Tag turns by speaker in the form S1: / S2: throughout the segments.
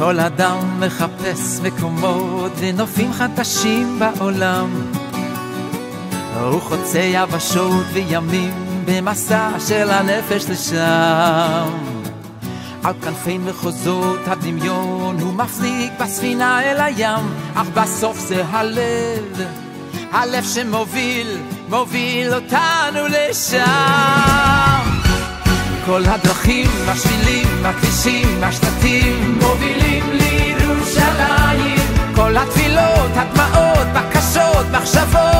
S1: כל אדם מחפש מקומות ונופים חדשים בעולם. הוא חוצה יבשות וימים במסע של הנפש לשם. על כנפי מחוזות הדמיון הוא מפליג בספינה אל הים, אך בסוף זה הלב, הלב שמוביל, מוביל אותנו לשם. כל הדרכים, השבילים, הכבישים, השלטים. מובילים לירושלים. כל התפילות, הדמעות, בקשות, מחשבות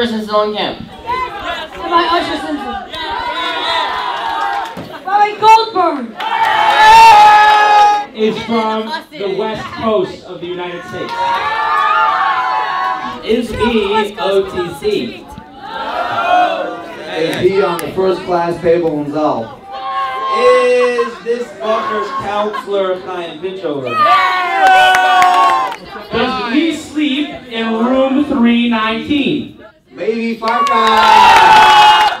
S2: person
S3: still in camp?
S2: And my Usher Simpson. Bobby Goldberg.
S4: is from the west coast of the United States.
S5: Is he OTC?
S6: Is he on the first class table himself?
S5: Is this fucker's counselor Chaim Pitchover?
S4: Does he sleep in room 319?
S6: Maybe Farka!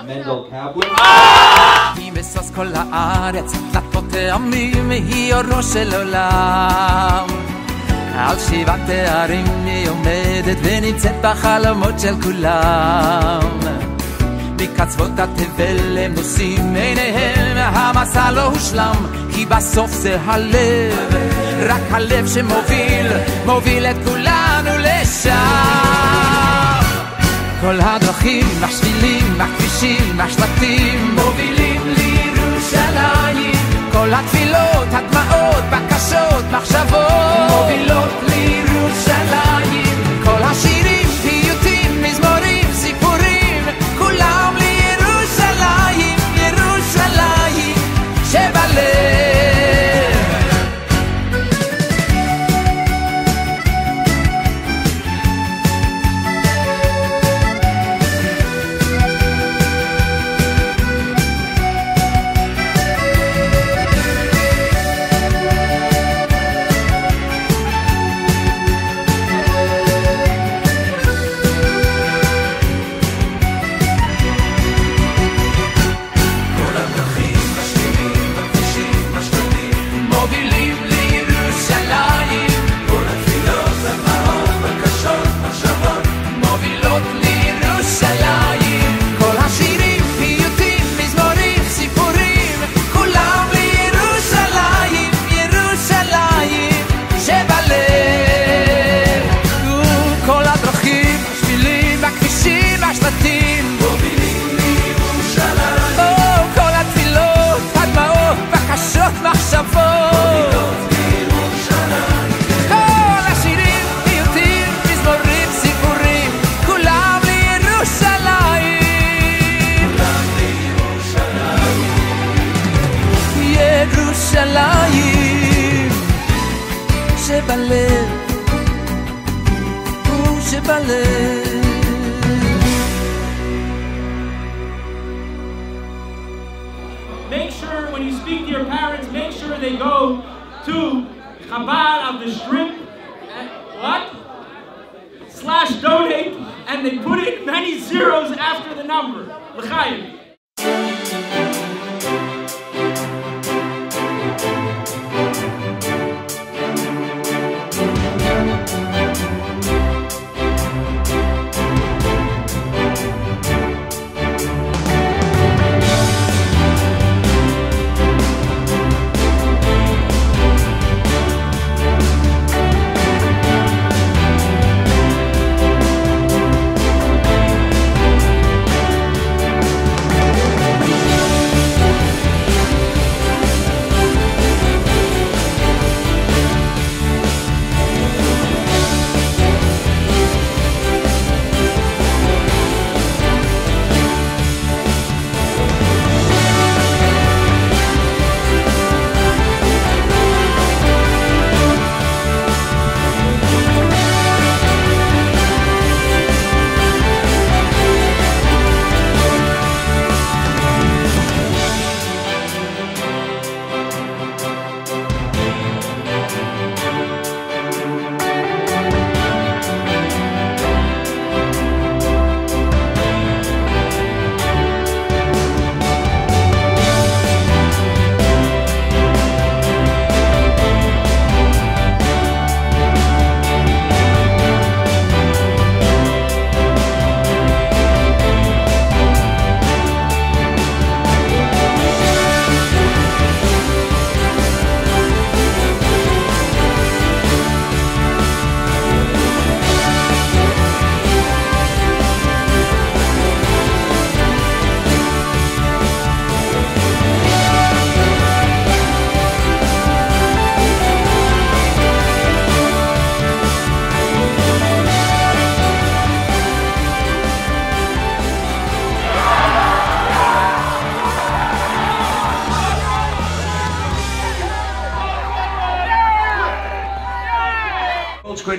S5: Mendel Kaplan?
S1: היא משוש כל הארץ, דלתות העמים, היא אורו של עולם. על שבעת תארים היא עומדת ונמצאת בחלומות של כולם. מקצוות התבל הם נושאים עיניהם, המסע לא הושלם, כי בסוף זה הלב, רק הלב שמוביל, מוביל את כולנו לשם. כל הדרכים, השבילים, הכבישים, השלטים מובילים לירושלים. כל התפילות, הדמעות, בקשות, מחשבות. מובילות לירושלים rouge et.
S4: Make sure when you speak to your parents, make sure they go to Chabad of the Strip. What? Slash donate, and they put in many zeros after the number. L'chaim.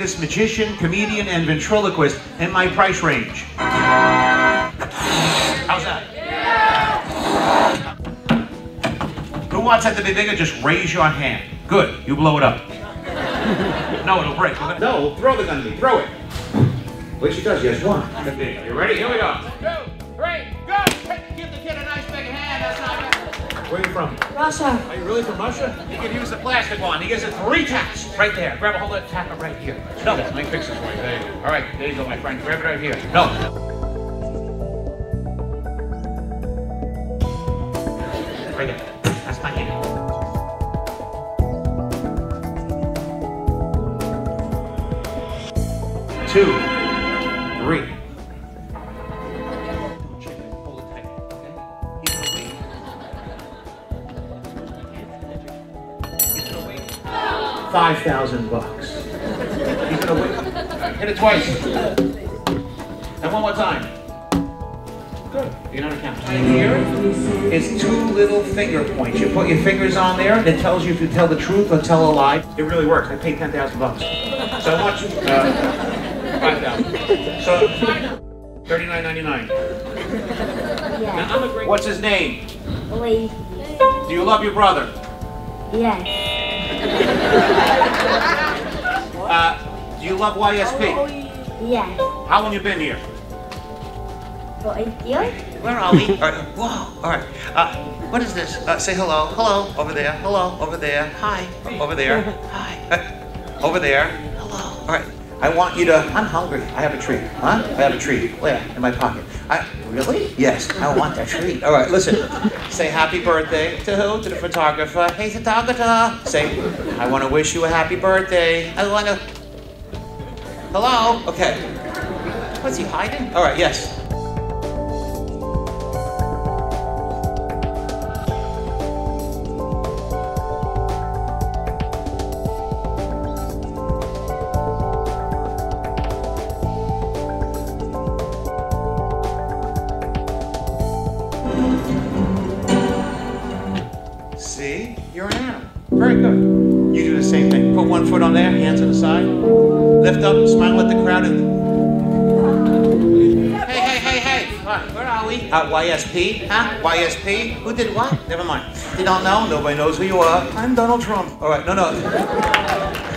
S7: World's greatest magician, comedian, and ventriloquist in my price range. How's that? Who wants that to be bigger? Just raise your hand. Good. You blow it up. No, it'll break. No, throw the gun at me. Throw it. Wait, she does. She has one. Okay, you ready? Here we go. Where are you from?
S2: Russia.
S7: Are you really from Russia? You can use the plastic one. He gives it three taps right there. Grab a hold of it, tap it right here. No, let me fix this for you. There you go. All right, there you go, my friend. Grab it right here. No. Right there. That's my hand. Two, 5,000 bucks. Hit it twice. And one more time. Good. You're not a. Right here is two little finger points. You put your fingers on there, and it tells you if you tell the truth or tell a lie. It really works. I paid 10,000 bucks. So much. uh, 5,000. So, 39.99.
S8: Yeah.
S7: What's his name?
S8: Lee.
S7: Do you love your brother?
S8: Yes.
S7: Uh, do you love YSP?
S8: Yes.
S7: How long you been here?
S8: For a year?
S7: Where are we? all right. Whoa. All right. Uh, what is this? Uh, say hello. Hello. Over there. Hello. Over there. Hi. Over there. Hi. Over there. Hello. All right. I want you to. I'm hungry. I have a treat. Huh? I have a treat. Oh, Where? In my pocket. I really? Yes. I want that treat. All right. Listen. Say happy birthday to who? To the photographer. Hey, photographer. Say, I want to wish you a happy birthday. I want to. Hello. Okay. What's he hiding? All right. Yes. Put one foot on there, hands on the side. Lift up, smile at the crowd, and. Hey, hey, hey, hey! Where are we? Uh, YSP? Huh? YSP? Who did what? Never mind. You don't know? Nobody knows who you are. I'm Donald Trump. All right, no, no.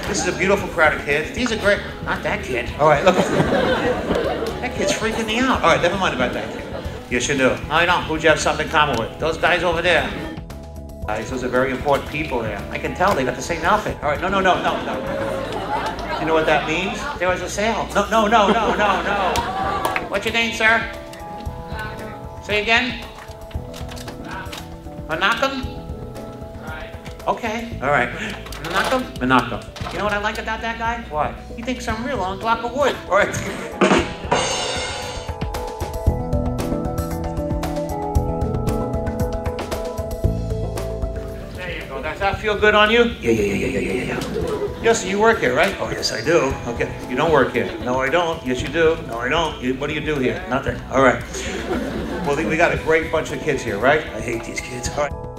S7: This is a beautiful crowd of kids. These are great. Not that kid. All right, look. That kid's freaking me out. All right, never mind about that kid. Yes, you do. I don't. Who'd you have something in common with? Those guys over there. Uh, Guys, those are very important people there. I can tell they got the same outfit. All right, no, no, no, no, no. Do you know what that means? There was a sale. No, no, no, no, no, no. What's your name, sir? Say again. Menachem? Okay, all right. Menachem? Menachem. You know what I like about that guy? What? He thinks I'm real on a block of wood. All right. feel good on you? Yeah, yeah, yeah, yeah, yeah, yeah, yeah. Yes, you work here, right? Oh, yes, I do. Okay. You don't work here. No, I don't. Yes, you do. No, I don't. You, what do you do here? Nothing. All right. Well, we got a great bunch of kids here, right? I hate these kids. All right.